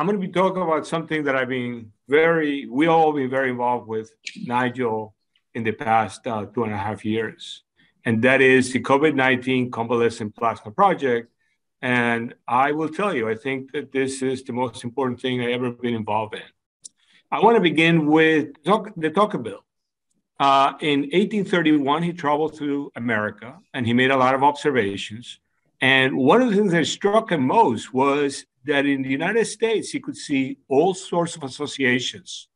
I'm going to be talking about something that I've been very, we all been very involved with, Nigel, in the past uh, two and a half years. And that is the COVID 19 convalescent plasma project. And I will tell you, I think that this is the most important thing I've ever been involved in. I want to begin with de Tocqueville. Uh, in 1831, he traveled through America and he made a lot of observations. And one of the things that struck him most was that in the United States, you could see all sorts of associations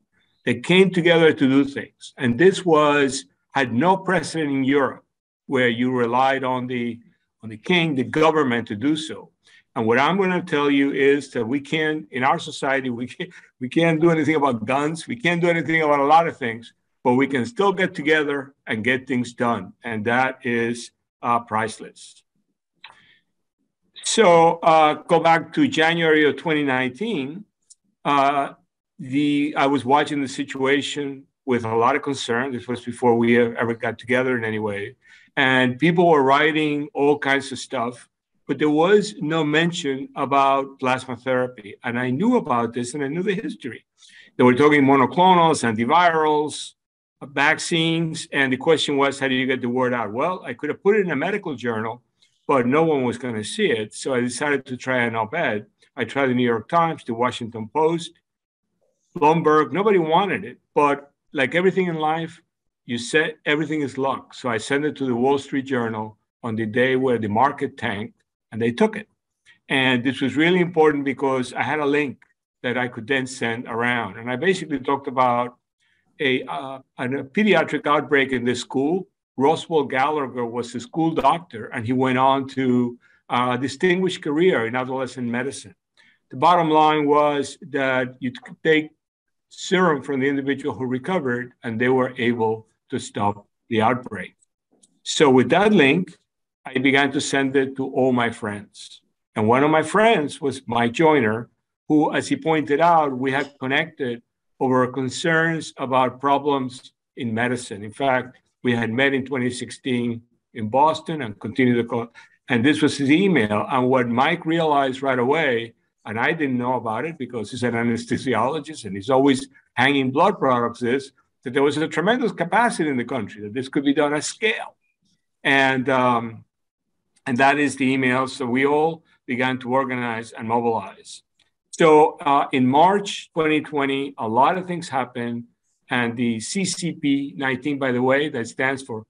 that came together to do things. And this was had no precedent in Europe, where you relied on the on the king, the government to do so. And what I'm going to tell you is that we can, in our society, we can't, we can't do anything about guns. We can't do anything about a lot of things, but we can still get together and get things done. And that is uh, priceless. So uh, go back to January of 2019. Uh, the I was watching the situation with a lot of concern. This was before we ever got together in any way, and people were writing all kinds of stuff, but there was no mention about plasma therapy. And I knew about this, and I knew the history. They were talking monoclonals, antivirals, vaccines, and the question was, how do you get the word out? Well, I could have put it in a medical journal but no one was going to see it. So I decided to try an op-ed. I tried the New York Times, the Washington Post, Bloomberg. Nobody wanted it, but like everything in life, you said everything is luck. So I sent it to the Wall Street Journal on the day where the market tanked, and they took it. And this was really important because I had a link that I could then send around. And I basically talked about a, uh, a pediatric outbreak in this school Roswell Gallagher was a school doctor, and he went on to uh, a distinguished career in adolescent medicine. The bottom line was that you take serum from the individual who recovered, and they were able to stop the outbreak. So, with that link, I began to send it to all my friends. And one of my friends was Mike Joyner, who, as he pointed out, we had connected over concerns about problems in medicine. In fact, we had met in 2016 in Boston and continued to call. And this was his email. And what Mike realized right away, and I didn't know about it because he's an anesthesiologist and he's always hanging blood products, is that there was a tremendous capacity in the country that this could be done at scale. And, um, and that is the email. So we all began to organize and mobilize. So uh, in March 2020, a lot of things happened. And the CCP 19, by the way, that stands for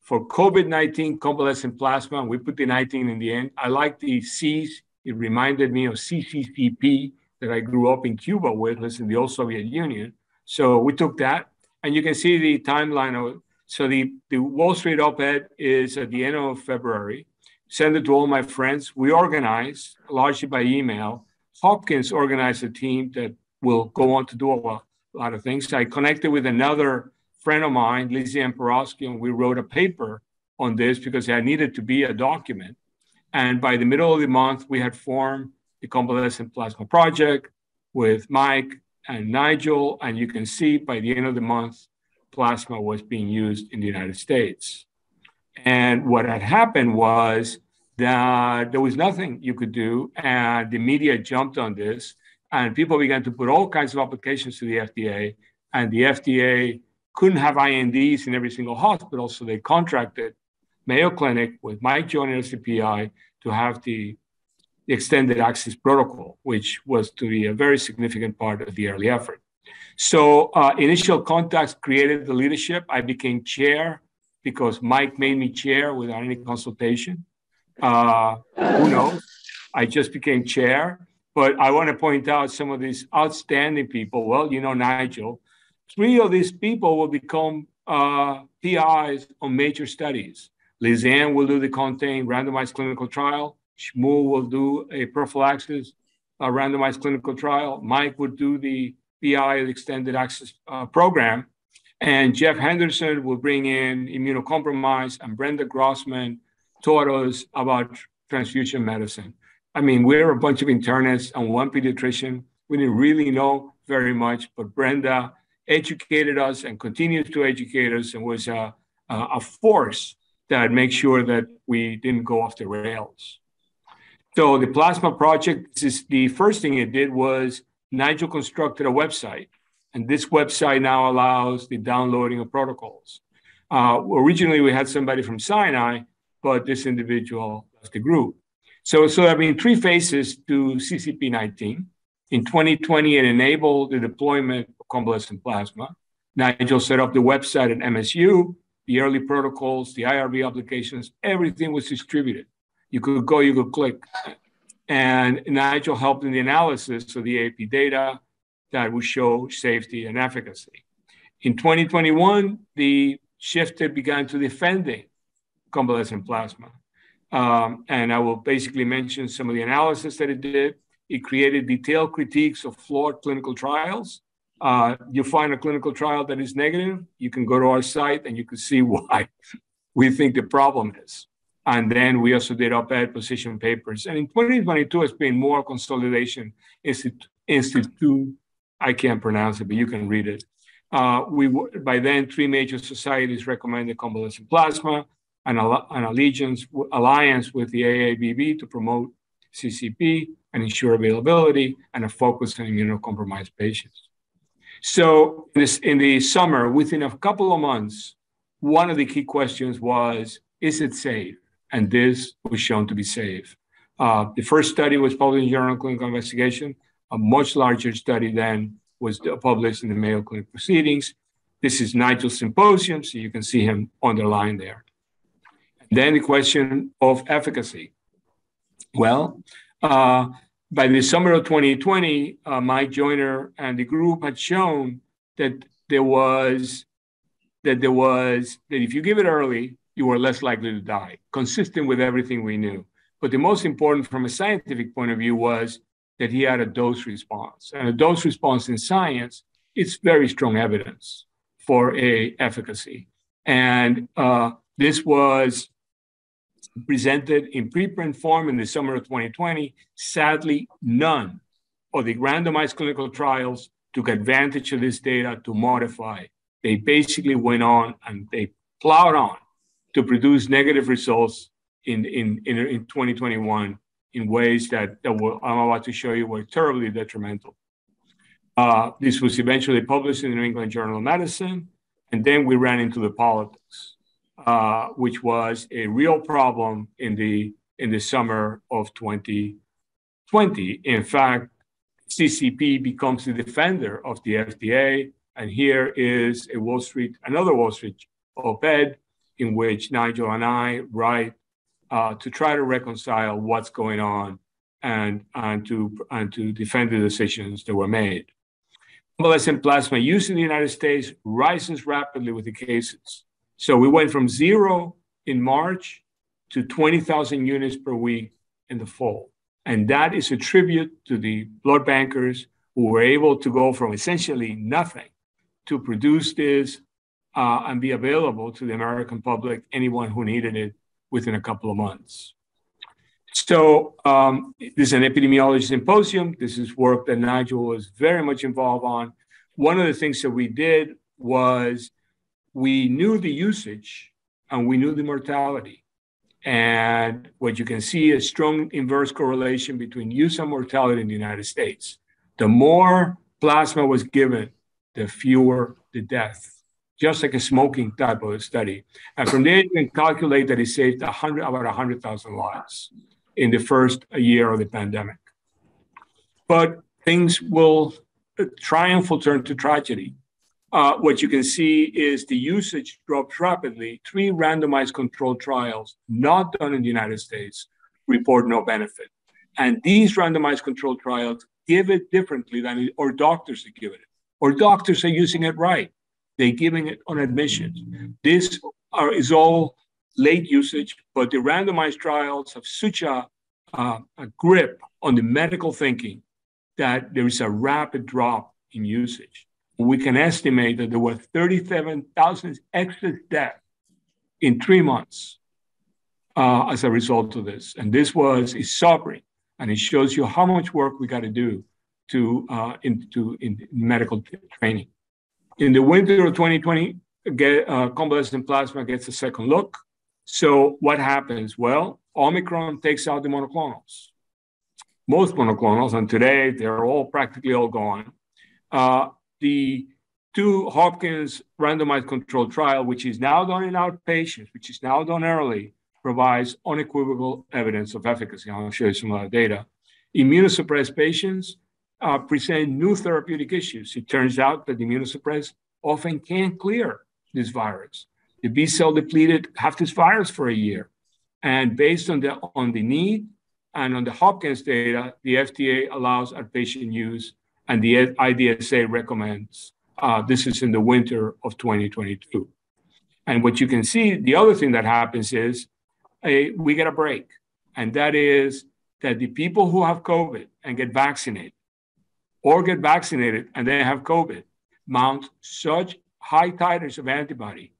for COVID 19 convalescent plasma. We put the 19 in the end. I like the C's. It reminded me of CCCP that I grew up in Cuba with, listen, the old Soviet Union. So we took that, and you can see the timeline of so the, the Wall Street op-ed is at the end of February. Send it to all my friends. We organize largely by email. Hopkins organized a team that will go on to do a a lot of things. I connected with another friend of mine, Liise-anne Pirofski, and we wrote a paper on this because I needed to be a document. And by the middle of the month, we had formed the Convalescent Plasma Project with Mike and Nigel. And you can see by the end of the month, plasma was being used in the United States. And what had happened was that there was nothing you could do. And the media jumped on this and people began to put all kinds of applications to the FDA, and the FDA couldn't have INDs in every single hospital, so they contracted Mayo Clinic with Mike Joyner as the PI to have the, extended access protocol, which was to be a very significant part of the early effort. So uh, initial contacts created the leadership. I became chair because Mike made me chair without any consultation. Uh, who knows? I just became chair. But I want to point out some of these outstanding people. Well, you know, Nigel, three of these people will become uh, PIs on major studies. Liise-anne will do the contain randomized clinical trial. Shmuel will do a prophylaxis a randomized clinical trial. Mike would do the PI extended access uh, program. And Jeff Henderson will bring in immunocompromised, and Brenda Grossman taught us about transfusion medicine. I mean, we're a bunch of internists and one pediatrician. We didn't really know very much, but Brenda educated us and continues to educate us and was a, a force that made sure that we didn't go off the rails. So the plasma project, this is the first thing it did was Nigel constructed a website, and this website now allows the downloading of protocols. Uh, originally, we had somebody from Sinai, but this individual left the group. So, so there have been three phases to CCP19. In 2020, it enabled the deployment of convalescent plasma. Nigel set up the website at MSU, the early protocols, the IRB applications, everything was distributed. You could go, you could click. And Nigel helped in the analysis of the AP data that would show safety and efficacy. In 2021, the shifted began to defending convalescent plasma. Um, and I will basically mention some of the analysis that it did. It created detailed critiques of flawed clinical trials. Uh, you find a clinical trial that is negative, you can go to our site and you can see why we think the problem is. And then we also did op-ed position papers. And in 2022, it's been more consolidation institute, institute I can't pronounce it, but you can read it. Uh, we by then three major societies recommended convalescent plasma an, an allegiance alliance with the AABB to promote CCP and ensure availability and a focus on immunocompromised patients. So in, this, in the summer, within a couple of months, one of the key questions was, is it safe? And this was shown to be safe. Uh, the first study was published in Journal of Clinical Investigation. A much larger study then was published in the Mayo Clinic Proceedings. This is Nigel's symposium, so you can see him underlined there. Then the question of efficacy. Well, uh, by the summer of 2020, uh, Mike Joyner and the group had shown that there was that there was that if you give it early, you were less likely to die, consistent with everything we knew. But the most important from a scientific point of view was that he had a dose response. And a dose response in science, it's very strong evidence for a efficacy. And uh, this was presented in preprint form in the summer of 2020. Sadly, none of the randomized clinical trials took advantage of this data to modify. They basically went on and they plowed on to produce negative results in, in, in, in 2021 in ways that, that will, I'm about to show you were terribly detrimental. Uh, this was eventually published in the New England Journal of Medicine, and then we ran into the politics. Uh, which was a real problem in the in the summer of 2020. In fact, CCP becomes the defender of the FDA, and here is a Wall Street, another Wall Street op-ed in which Nigel and I write uh, to try to reconcile what's going on and, and, to, and to defend the decisions that were made. Convalescent plasma use in the United States rises rapidly with the cases. So we went from zero in March to 20,000 units per week in the fall. And that is a tribute to the blood bankers who were able to go from essentially nothing to produce this uh, and be available to the American public, anyone who needed it within a couple of months. So um, this is an epidemiology symposium. This is work that Nigel was very much involved on. One of the things that we did was we knew the usage and we knew the mortality. And what you can see is strong inverse correlation between use and mortality in the United States. The more plasma was given, the fewer the death, just like a smoking type of study. And from there, you can calculate that it saved 100, about 100,000 lives in the first year of the pandemic. But things will, triumph will turn to tragedy. Uh, what you can see is the usage drops rapidly. Three randomized controlled trials, not done in the United States, report no benefit. And these randomized controlled trials give it differently than, or doctors are giving it, or doctors are using it right. They're giving it on admissions. This are, is all late usage, but the randomized trials have such a, uh, a grip on the medical thinking that there is a rapid drop in usage we can estimate that there were 37,000 excess deaths in three months uh, as a result of this. And this was is sobering, and it shows you how much work we got to do to uh, into in medical training. In the winter of 2020, get, uh, convalescent plasma gets a second look. So what happens? Well, Omicron takes out the monoclonals. most monoclonals, and today they're all practically all gone. Uh, the two Hopkins randomized controlled trial, which is now done in outpatients, which is now done early, provides unequivocal evidence of efficacy. I'll show you some of that data. Immunosuppressed patients uh, present new therapeutic issues. It turns out that the immunosuppressed often can't clear this virus. The B cell depleted have this virus for a year. And based on the, on the need and on the Hopkins data, the FDA allows outpatient use and the IDSA recommends uh, this is in the winter of 2022. And what you can see, the other thing that happens is a, we get a break. And that is that the people who have COVID and get vaccinated or get vaccinated and then have COVID mount such high titers of antibody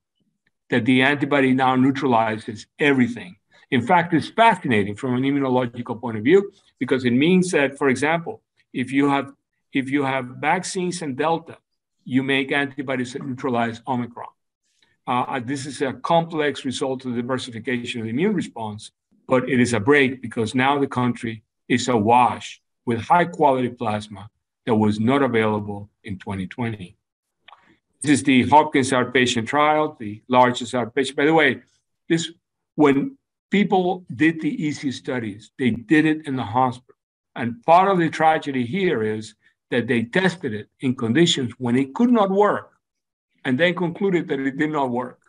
that the antibody now neutralizes everything. In fact, it's fascinating from an immunological point of view because it means that, for example, if you have if you have vaccines and Delta, you make antibodies that neutralize Omicron. Uh, this is a complex result of the diversification of the immune response, but it is a break because now the country is awash with high quality plasma that was not available in 2020. This is the Hopkins outpatient trial, the largest outpatient. By the way, this when people did the EC studies, they did it in the hospital. And part of the tragedy here is that they tested it in conditions when it could not work and then concluded that it did not work.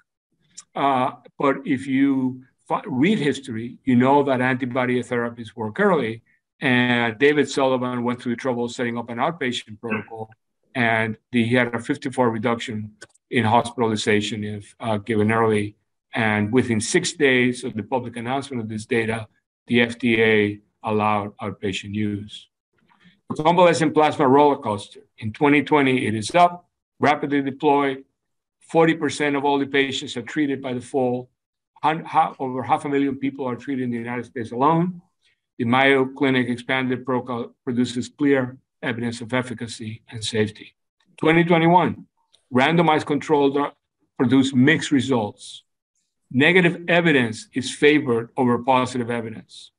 Uh, but if you read history, you know that antibody therapies work early. And David Sullivan went through the trouble of setting up an outpatient protocol, and the, he had a 54 reduction in hospitalization if uh, given early. And within six days of the public announcement of this data, the FDA allowed outpatient use. Convalescent plasma roller coaster. In 2020, it is up, rapidly deployed. 40% of all the patients are treated by the fall. Over half a million people are treated in the United States alone. The Mayo Clinic expanded protocol produces clear evidence of efficacy and safety. 2021, randomized controlled uh, produced mixed results. Negative evidence is favored over positive evidence.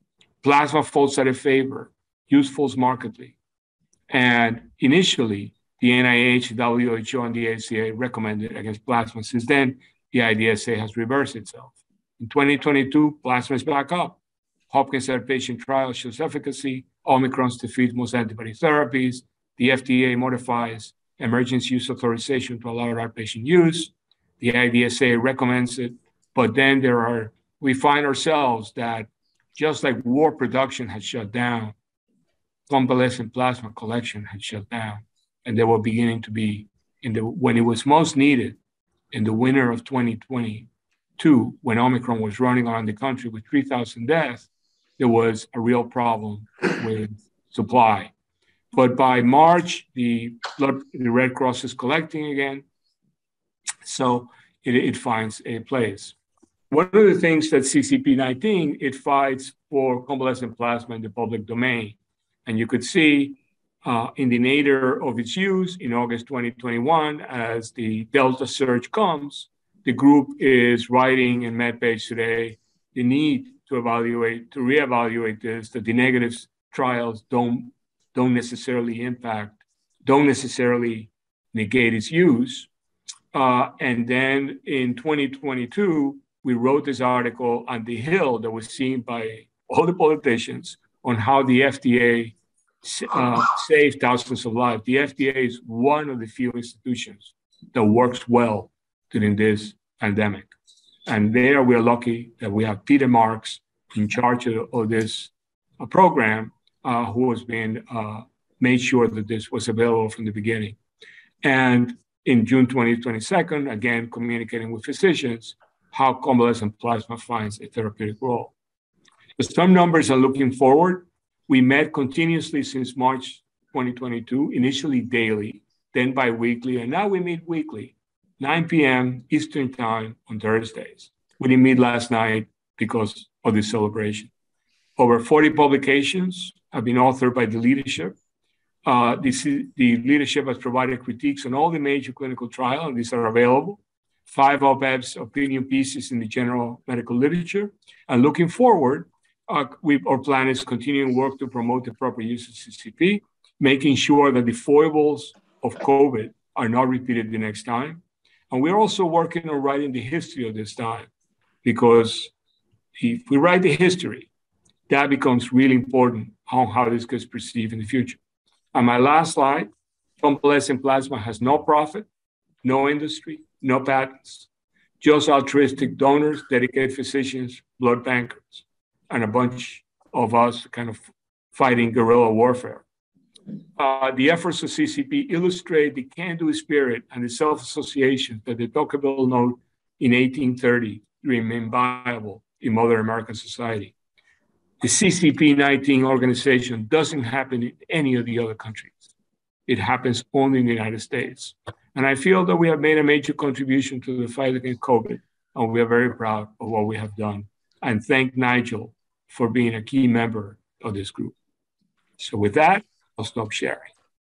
Plasma falls out of favor, use falls markedly. And initially, the NIH, WHO, and the ACA recommended against plasma. Since then, the IDSA has reversed itself. In 2022, plasma is back up. Hopkins outpatient trial shows efficacy. Omicron's defeat most antibody therapies. The FDA modifies emergency use authorization to allow outpatient use. The IDSA recommends it. But then there are, we find ourselves that just like war production has shut down, convalescent plasma collection had shut down, and they were beginning to be in the when it was most needed in the winter of 2022, when Omicron was running around the country with 3,000 deaths, there was a real problem with supply. But by March, the blood, the Red Cross is collecting again, so it, it finds a place. One of the things that CCP19 it fights for convalescent plasma in the public domain. And you could see uh, in the nadir of its use in August 2021, as the Delta surge comes, the group is writing in MedPage today the need to evaluate, to reevaluate this, that the negatives trials don't, don't necessarily impact, don't necessarily negate its use. Uh, and then in 2022, we wrote this article on the Hill that was seen by all the politicians on how the FDA uh, saved thousands of lives. The FDA is one of the few institutions that works well during this pandemic. And there we're lucky that we have Peter Marks in charge of, of this uh, program, uh, who has been uh, made sure that this was available from the beginning. And in June 2022, again, communicating with physicians how convalescent plasma finds a therapeutic role. Some numbers are looking forward. We met continuously since March 2022, initially daily, then bi-weekly, and now we meet weekly, 9 p.m. Eastern Time on Thursdays. We didn't meet last night because of this celebration. Over 40 publications have been authored by the leadership. Uh, this, the leadership has provided critiques on all the major clinical trials, and these are available. Five op-eds, opinion pieces in the general medical literature. And looking forward, uh, we, our plan is continuing work to promote the proper use of CCP, making sure that the foibles of COVID are not repeated the next time. And we're also working on writing the history of this time because if we write the history, that becomes really important on how this gets perceived in the future. And my last slide, convalescent plasma has no profit, no industry, no patents, just altruistic donors, dedicated physicians, blood bankers, and a bunch of us kind of fighting guerrilla warfare. Uh, the efforts of CCP illustrate the can-do spirit and the self-association that de Tocqueville note in 1830 remain viable in modern American society. The CCP 19 organization doesn't happen in any of the other countries. It happens only in the United States. And I feel that we have made a major contribution to the fight against COVID, and we are very proud of what we have done. And thank Nigel for being a key member of this group. So with that, I'll stop sharing.